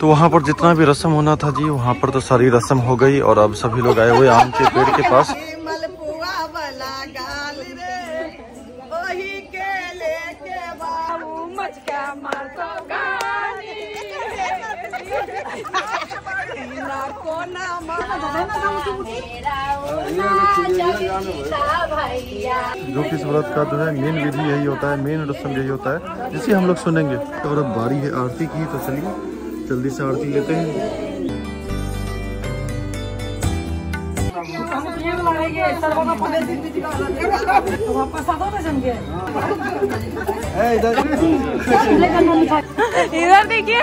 तो वहाँ पर जितना भी रस्म होना था जी, वहाँ पर तो सारी रस्म हो गई और अब सभी लोग आए हुए आम के पेड़ के पास। जो कि व्रत का जो है मेन विधि यही होता है, मेन रस्म यही होता है, जिसे हम लोग सुनेंगे। और अब बारी है आरती की तो चलिए। जल्दी से आरती लेते हैं। इधर देखिए।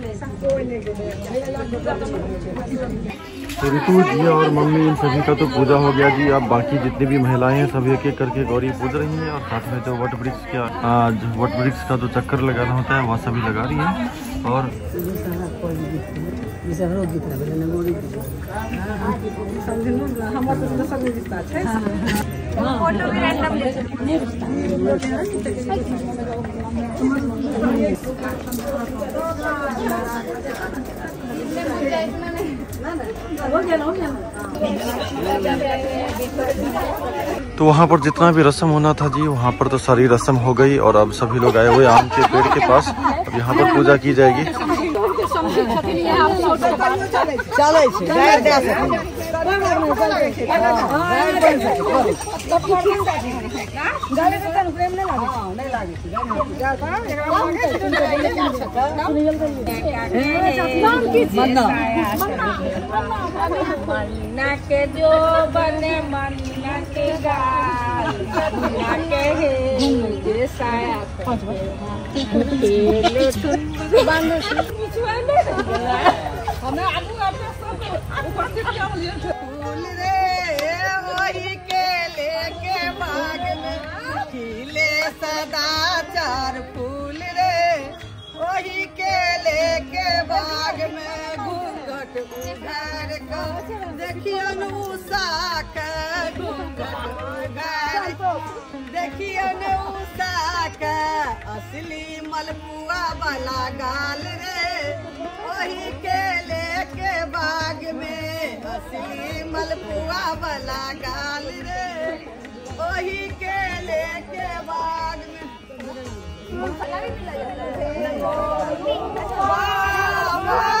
तो जी और मम्मी, इन सभी का तो पूजा हो गया जी। अब बाकी जितनी भी महिलाएँ हैं, सभी एक एक करके गौरी पूज रही हैं। और साथ में जो वट वृक्ष का वट वृक्ष का जो चक्कर लगाना होता है, वह सभी लगा रही हैं। और तो वहाँ पर जितना भी रस्म होना था जी, वहाँ पर तो सारी रस्म हो गई और अब सभी लोग आए हुए आम के पेड़ के पास। अब यहाँ पर पूजा की जाएगी। गाड़ि दए सकै मन्ना मन्ना के जो बने मन्ना के गाल मन्ना के हे। जे साया हमें आगू अपने सब उपस्थित क्या बोलिए फूल रे वही सदाचार फूल रे। वही के लेके बाग में घूंघट उघार कर देखियन उषा के घूंघट उषा के असली मलपुआ वाला गाल रे। वही के लेके बाग में असली मलपुआ वाला गाल रे। वही के लेके बाग बाबा सुहे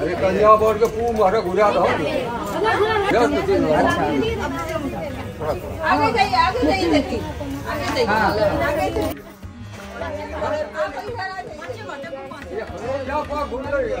अरे कन्या बोर्ड के पू मारे घुरा दो आगे जाइए आगे जाइए देखिए आगे जाइए क्या पा घूम रही है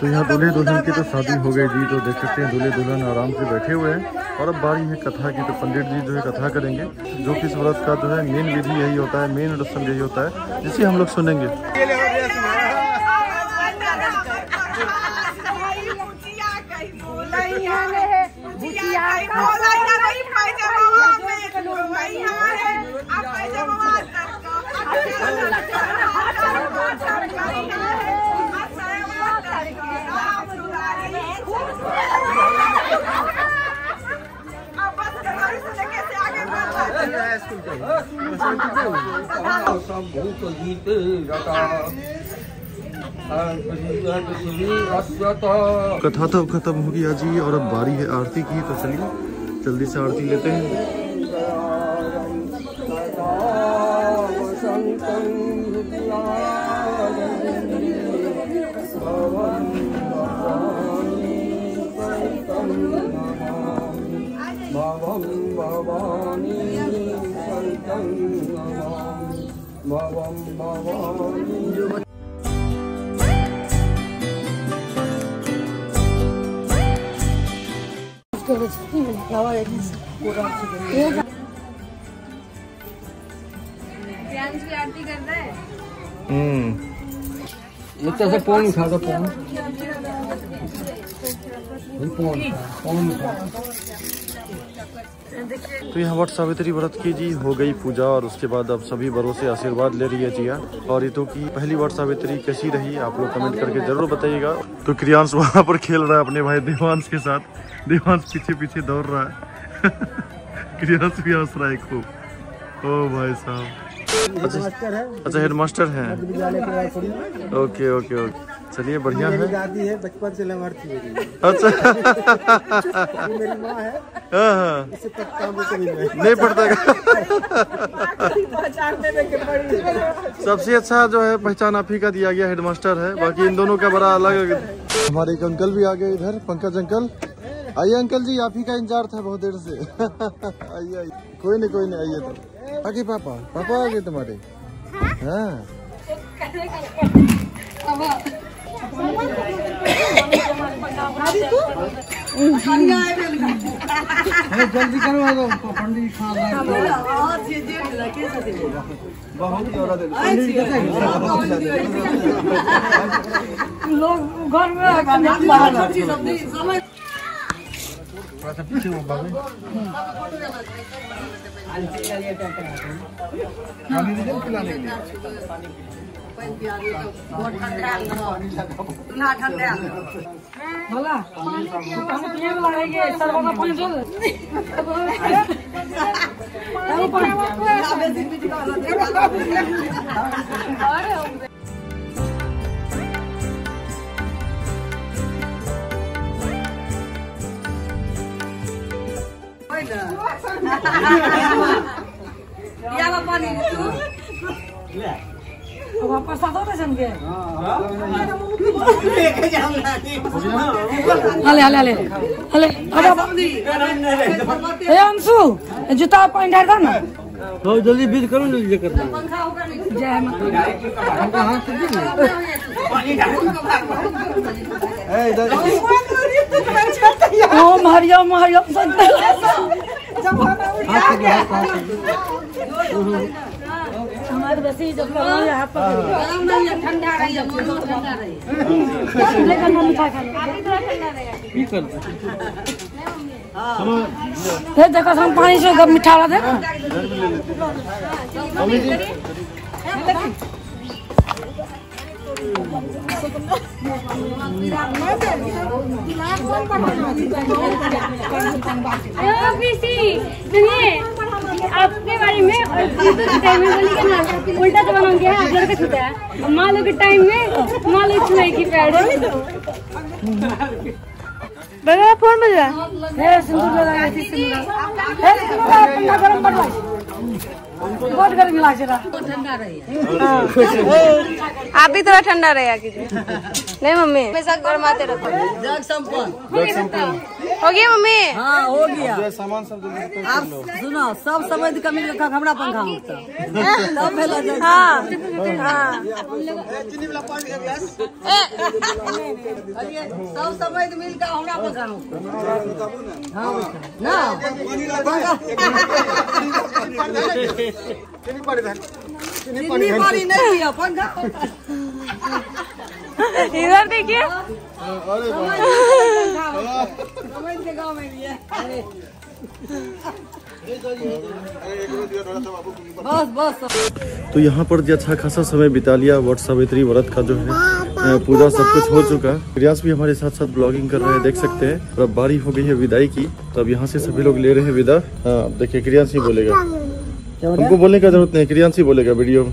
तू यहाँ दूल्हे दुल्हन की तो शादी हो गई जी तो देख सकते हैं, दूल्हे दुल्हन आराम से बैठे हुए हैं। और अब बारी है कथा की तो पंडित जी जो है कथा करेंगे, जो कि इस व्रत का जो है मेन विधि यही होता है, मेन रस्म यही होता है, जिसे हम लोग सुनेंगे। गीते रता श्री कथा तो अब खत्म हो गया जी और अब बारी है आरती की तो चलिए जल्दी से आरती लेते हैं। सन्तं नमामि भवं भवानी हम्म नीचे से फ़ोन उठा दो फ़ोन फ़ोन फ़ोन उठा तो यहाँ वट सावित्री व्रत की जी हो गई पूजा और उसके बाद अब सभी बड़ों से आशीर्वाद ले रही है जिया। और रितु की पहली वट सावित्री कैसी रही, आप लोग कमेंट करके ज़रूर बताइएगा। तो क्रियांश वहाँ पर खेल रहा है अपने भाई देवांश के साथ। देवांश पीछे पीछे दौड़ रहा है। क्रियांश भी हंस रहा है खूब। ओ भाई साहब। अच्छा अच्छा हेड मास्टर हैं। ओके ओके ओके चलिए, बढ़िया है। दादी है बचपन से मेरी अच्छा। मेरी माँ है हाँ। तक काम नहीं पड़ता। सबसे अच्छा जो है, पहचान आप ही का दिया गया हेडमास्टर है। बाकी इन दोनों का बड़ा अलग हमारे एक अंकल भी आ गए इधर, पंकज अंकल आइए अंकल जी आप ही का इंतज़ार था बहुत देर से। आइए आइए। कोई नहीं कोई नहीं आइए तो। आगे पापा पापा आ गए तुम्हारे? हाँ। जल्दी करवा दो पंडित खान अंशु जूता पहन डाल ना तो जल्दी बीज करो जल्दी जय माता ओम हरिओम हरिओम हमारे बसी जब यहाँ पर ठंडा रही ठंडा रही। लेकिन हम की करते फिर देखो हम पानी से मिठा वाला देखो। आपके बारे में और ईद के टाइम में बोली कि ना उल्टा जमाना हो गया है? आप लड़का छूता है। माँ लोग के टाइम में माँ लोग छुए की पैड बड़ा फ़ोन बज रहा है सिंदूर लगा के सिंदूर। हे सिंदूर ठंडा गरम पड़ बहुत गर्मी लाग रहा। आप भी थोड़ा ठंडा रहे कीजिए। नहीं मम्मी। हमेशा गरमाते रखो। जग संपन्न। हो गया मम्मी? हाँ हो गया। सामान सब आप सुनो सब समय कमी रखा हमरा पंखा हाँ। हाँ सब समय मिल के हमरा पंखा हाँ। ना। चीनी पानी नहीं पिया पंखा इधर देखिए। समझ के गाँव में भी है बस बस। तो यहाँ पर जी अच्छा खासा समय बिता लिया वट सावित्री व्रत का जो है पूजा सब कुछ हो चुका। है प्रयास भी हमारे साथ साथ ब्लॉगिंग कर रहे हैं देख सकते हैं। और अब बारी हो गई है विदाई की तो अब यहाँ से सभी लोग ले रहे हैं विदा। हाँ, देखिए क्रियांश ही बोलेगा। हमको बोलने का ज़रूरत नहीं क्रियांश ही बोलेगा वीडियो में।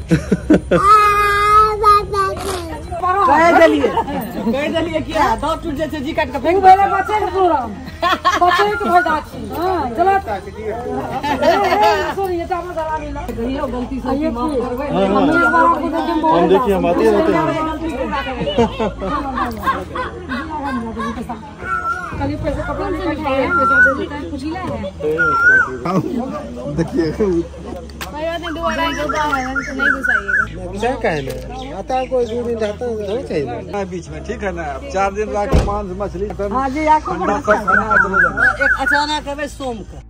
क्या हाँ देख के हम देखिए हम आते रहते हैं। कभी क्या कहने पैसा दे देता है तो कोई दो रहता है चाहिए। बीच में ठीक है ना? अब चार दिन मांस मछली हाँ अचानक सोम का